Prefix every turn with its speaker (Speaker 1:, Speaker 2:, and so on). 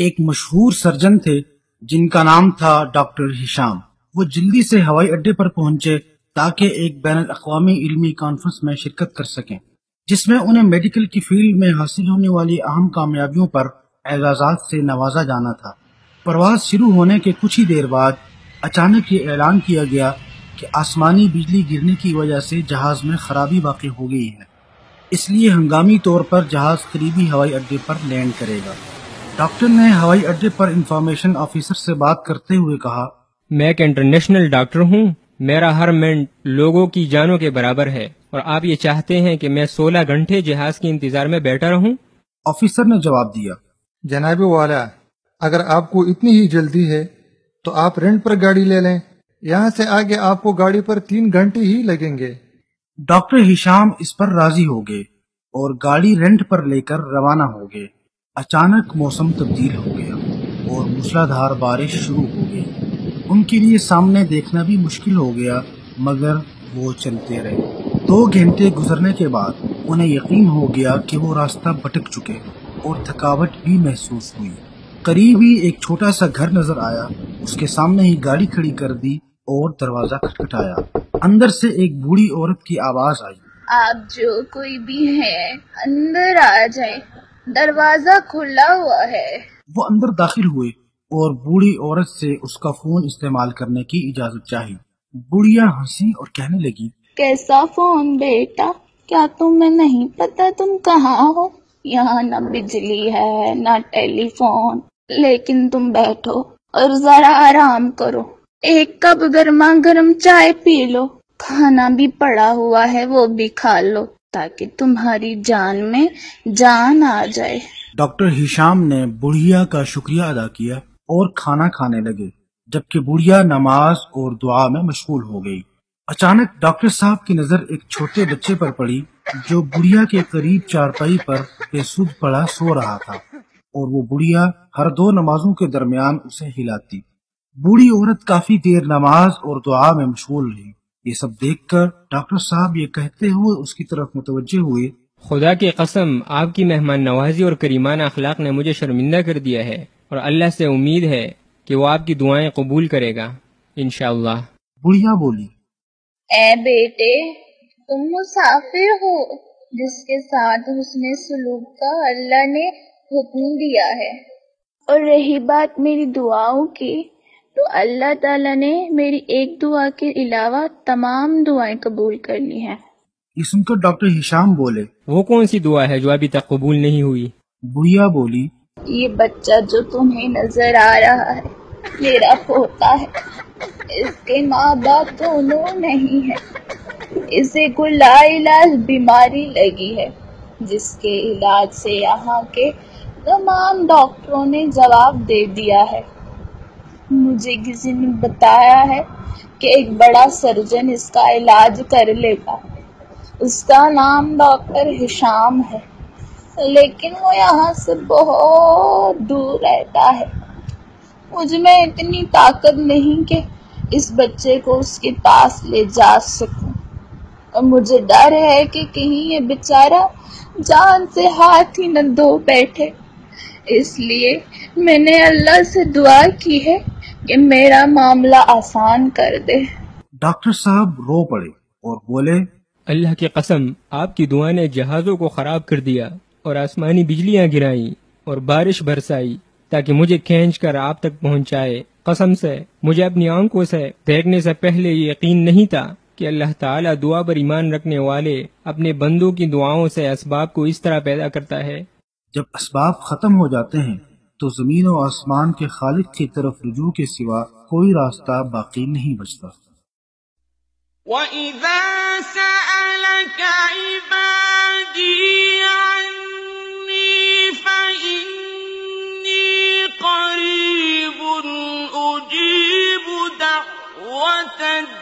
Speaker 1: ایک مشہور سرجن تھے، جن کا نام تھا ڈاکٹر ہشام۔ وہ جلدی سے ہوائی اڈے پر پہنچے تاکہ ایک بین الاقوامی علمی کانفرنس میں شرکت کر سکیں، جس میں انہیں میڈیکل کی فیلڈ میں حاصل ہونے والی اہم کامیابیوں پر اعزازات سے نوازا جانا تھا۔ پرواز شروع ہونے کے کچھ ہی دیر بعد اچانک یہ اعلان کیا گیا کہ آسمانی بجلی گرنے کی وجہ سے جہاز میں خرابی واقع ہو گئی ہے۔ اس لیے ہنگامی طور پر جہاز قریبی ہوائی اڈے پر لینڈ کرے گا۔ ڈاکٹر نے ہوائی اڈے پر انفارمیشن آفیسر سے بات کرتے ہوئے کہا
Speaker 2: میں ایک انٹرنیشنل ڈاکٹر ہوں میرا ہر منٹ لوگوں کی جانوں کے برابر ہے اور آپ یہ چاہتے ہیں کہ میں سولہ گھنٹے جہاز کے انتظار میں بیٹھا رہوں؟
Speaker 1: آفیسر نے جواب دیا
Speaker 3: جناب والا اگر آپ کو اتنی ہی جلدی ہے تو آپ رینٹ پر گاڑی لے لیں۔ یہاں سے آگے آپ کو گاڑی پر تین گھنٹے ہی لگیں گے۔
Speaker 1: ڈاکٹر ہشام اس پر راضی ہو گئے اور گاڑی رینٹ پر لے کر روانہ ہو گئے۔ اچانک موسم تبدیل ہو گیا اور موسلادھار بارش شروع ہو گئی۔ ان کے لیے سامنے دیکھنا بھی مشکل ہو گیا، مگر وہ چلتے رہے۔ دو گھنٹے گزرنے کے بعد انہیں یقین ہو گیا کہ وہ راستہ بھٹک چکے اور تھکاوٹ بھی محسوس ہوئی۔ قریب ہی ایک چھوٹا سا گھر نظر آیا، اس کے سامنے ہی گاڑی کھڑی کر دی اور دروازہ کھٹکھٹایا۔ اندر سے ایک بوڑھی عورت کی آواز آئی۔
Speaker 4: آپ جو کوئی بھی ہے اندر آ جائے دروازہ کھلا ہوا ہے۔
Speaker 1: وہ اندر داخل ہوئے اور بوڑھی عورت سے اس کا فون استعمال کرنے کی اجازت چاہی۔ بڑھیا ہنسی اور کہنے لگی
Speaker 4: کیسا فون بیٹا؟ کیا تمہیں نہیں پتا تم کہاں ہو؟ یہاں نہ بجلی ہے نہ ٹیلی فون لیکن تم بیٹھو اور ذرا آرام کرو۔ ایک کپ گرما گرم چائے پی لو۔ کھانا بھی پڑا ہوا ہے وہ بھی کھا لو۔ تاکہ تمہاری جان میں جان آ جائے۔
Speaker 1: ڈاکٹر ہشام نے بڑھیا کا شکریہ ادا کیا اور کھانا کھانے لگے، جبکہ بڑھیا نماز اور دعا میں مشغول ہو گئی۔ اچانک ڈاکٹر صاحب کی نظر ایک چھوٹے بچے پر پڑی جو بڑھیا کے قریب چارپائی پر بے سود پڑا سو رہا تھا اور وہ بڑھیا ہر دو نمازوں کے درمیان اسے ہلاتی۔ بوڑھی عورت کافی دیر نماز اور دعا میں مشغول رہی۔ یہ سب دیکھ کر ڈاکٹر صاحب یہ کہتے ہوئے اس کی طرف متوجہ ہوئے۔
Speaker 2: خدا کی قسم آپ کی مہمان نوازی اور کریمان اخلاق نے مجھے شرمندہ کر دیا ہے اور اللہ سے امید ہے کہ وہ آپ کی دعائیں قبول کرے گا۔ انشاءاللہ۔
Speaker 1: بڑھیا بولی۔
Speaker 4: اے بیٹے تم مسافر ہو جس کے ساتھ حسن سلوک کا اللہ نے حکم دیا ہے۔ اور رہی بات میری دعاؤں کی تو اللہ تعالیٰ نے میری ایک دعا کے علاوہ تمام دعائیں قبول کر لی ہیں۔
Speaker 1: یہ سن کر ڈاکٹر ہشام بولے
Speaker 2: وہ کون سی دعا ہے جو ابھی تک قبول نہیں ہوئی؟
Speaker 1: بڑھیا بولی
Speaker 4: یہ بچہ جو تمہیں نظر آ رہا ہے میرا پوتا ہے۔ اس کے ماں باپ دونوں نہیں ہے اسے کوئی لا علاج بیماری لگی ہے جس کے علاج سے یہاں کے تمام ڈاکٹروں نے جواب دے دیا ہے۔ مجھے کسی نے بتایا ہے کہ ایک بڑا سرجن اس کا علاج کر لے گا اس کا نام ڈاکٹر ہشام ہے، لیکن وہ یہاں سے بہت دور رہتا ہے۔ مجھ میں اتنی طاقت نہیں کہ اس بچے کو اس کے پاس لے جا سکوں۔ اور مجھے ڈر ہے کہ کہیں یہ بیچارہ جان سے ہاتھ ہی نہ دھو بیٹھے۔ اس لیے میں نے اللہ سے دعا کی ہے کہ میرا معاملہ آسان کر دے۔
Speaker 1: ڈاکٹر صاحب رو پڑے اور بولے
Speaker 2: اللہ کی قسم آپ کی دعا نے جہازوں کو خراب کر دیا اور آسمانی بجلیاں گرائیں اور بارش برسائی تاکہ مجھے کھینچ کر آپ تک پہنچائے۔ قسم سے مجھے اپنی آنکھوں سے دیکھنے سے پہلے یہ یقین نہیں تھا کہ اللہ تعالیٰ دعا پر ایمان رکھنے والے اپنے بندوں کی دعاؤں سے اسباب کو اس طرح پیدا کرتا ہے۔
Speaker 1: جب اسباب ختم ہو جاتے ہیں، تو زمین و آسمان کے خالق کی طرف رجوع کے سوا کوئی راستہ باقی نہیں بچتا۔
Speaker 5: وَإِذَا سَأَلَكَ عِبَادِي عَنِّي فَإِنِّي قَرِيبٌ أُجِيبُ دَعْوَةَ